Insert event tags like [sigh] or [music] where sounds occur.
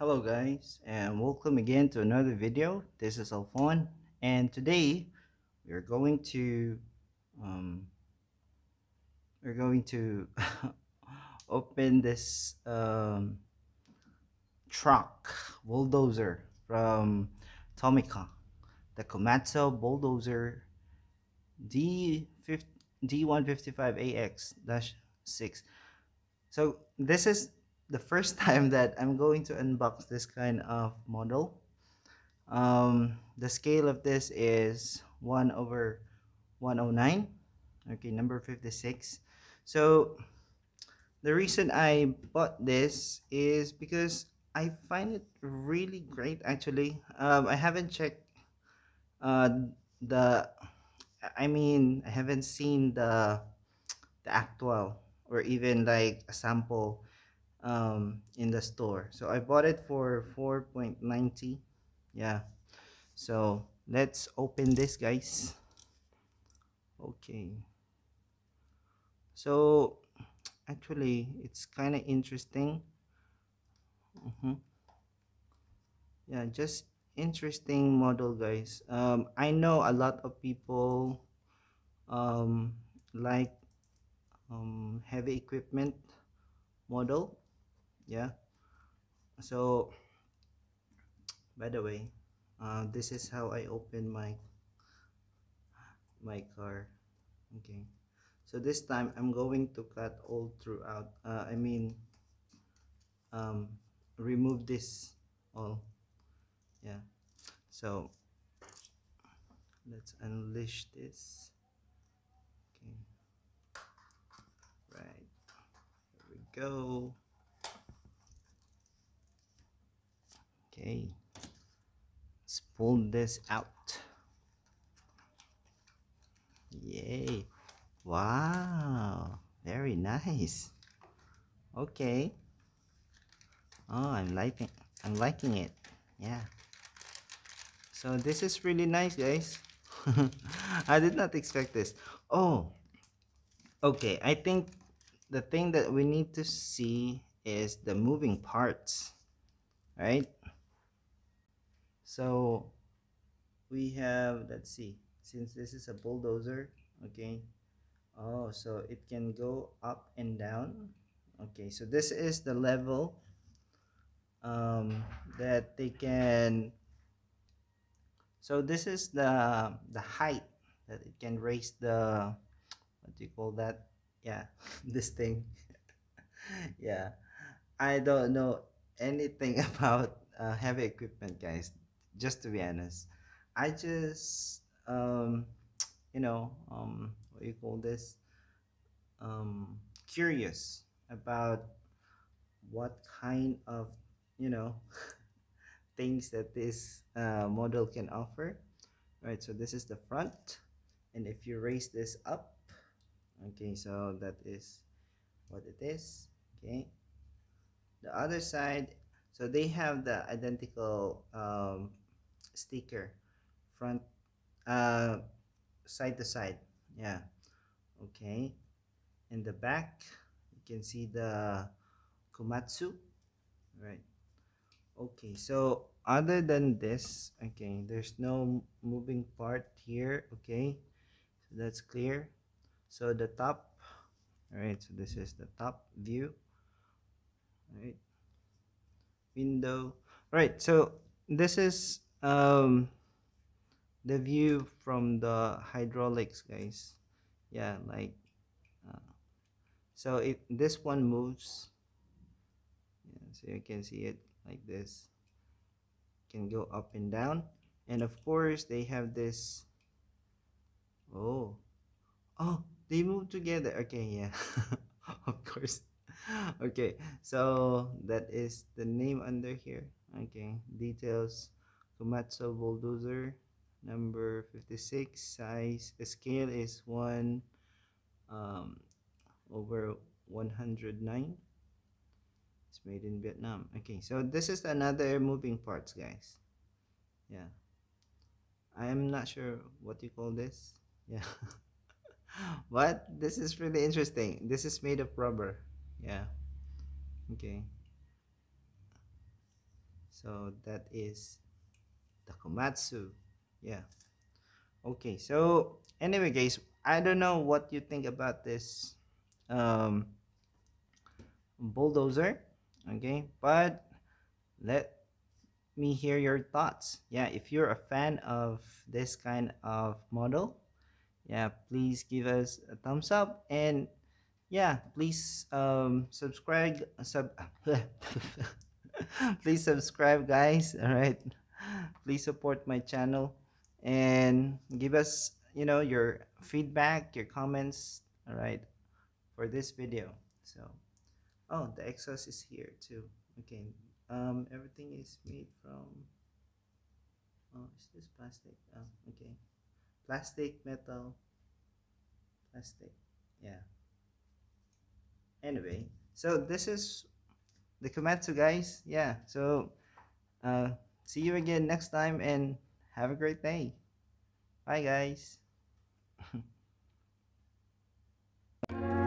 Hello guys and welcome again to another video. This is Alphon and today we're going to um, we're going to [laughs] open this um, truck bulldozer from Tomica the Komatsu bulldozer D D155AX-6 so this is the first [laughs] time that I'm going to unbox this kind of model. Um, the scale of this is 1 over 109. Okay, number 56. So the reason I bought this is because I find it really great actually. Um, I haven't checked uh, the, I mean, I haven't seen the, the actual or even like a sample um, in the store. So I bought it for 4.90. Yeah. So let's open this guys. Okay. So actually it's kind of interesting. Mm -hmm. Yeah, just interesting model guys. Um, I know a lot of people um, like um, heavy equipment model yeah. So by the way uh, this is how I open my my car. Okay. So this time I'm going to cut all throughout uh, I mean um, remove this all. Yeah. So let's unleash this. Okay. Right. Here we go okay. Let's pull this out. Yay. Wow. Very nice. Okay. Oh i'm liking i'm liking it. Yeah. So this is really nice guys. [laughs] I did not expect this. Oh. Okay. I think the thing that we need to see is the moving parts right so we have let's see since this is a bulldozer okay. Oh so it can go up and down. Okay so this is the level um, that they can so this is the the height that it can raise the what do you call that? Yeah [laughs] this thing. [laughs] Yeah I don't know anything [laughs] about uh, heavy equipment guys just to be honest i just um you know um what you call this? Um curious about what kind of you know [laughs] things that this uh, model can offer. Right so this is the front and if you raise this up okay so that is what it is okay. The other side so they have the identical um, sticker front uh side to side yeah okay. In the back you can see the komatsu right. Okay so other than this okay there's no moving part here okay so that's clear. So the top all right so this is the top view all right. Window all right so this is um the view from the hydraulics guys. Yeah like uh, so if this one moves yeah, so you can see it like this. Can go up and down. And of course they have this oh oh they move together. Okay yeah [laughs] of course. Okay so that is the name under here. Okay details Komatsu bulldozer number 56 size the scale is 1 um, over 109 it's made in Vietnam. Okay so this is another moving parts guys. Yeah. I am not sure what you call this. Yeah. [laughs] But this is really interesting. This is made of rubber. Yeah. Okay. So that is the komatsu yeah. Okay so anyway guys i don't know what you think about this um bulldozer okay? But let me hear your thoughts. Yeah if you're a fan of this kind of model yeah please give us a thumbs up and yeah please um subscribe sub [laughs] please subscribe guys [laughs] all right please support my channel and give us you know your feedback your comments all right for this video. So oh the exhaust is here too. Okay um everything is made from oh is this plastic? Oh okay. Plastic metal plastic yeah. Anyway so this is the komatsu guys. Yeah so uh see you again next time and have a great day. Bye guys [laughs]